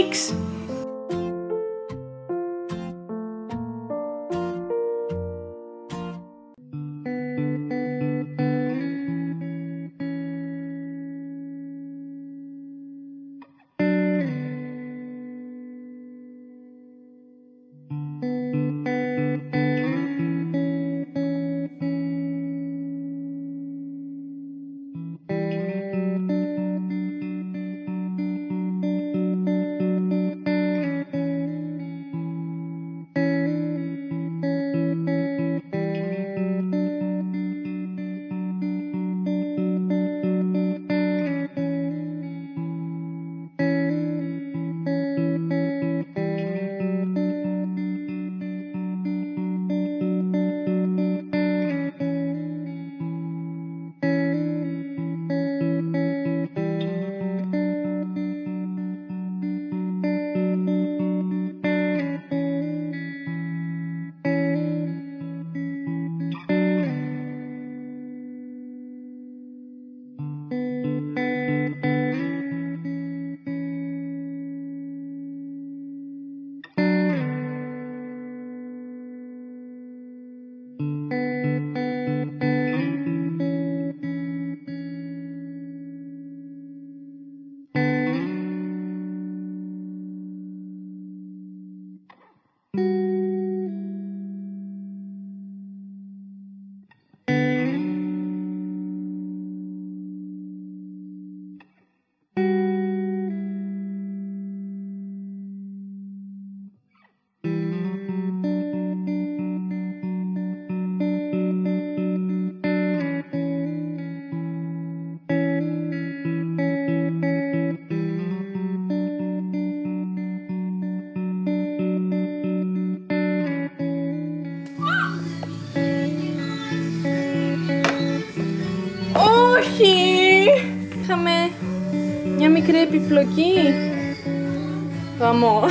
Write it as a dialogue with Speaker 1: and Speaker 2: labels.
Speaker 1: Thanks! Όχι! Είχαμε μια μικρή επιπλοκή. Βαμό.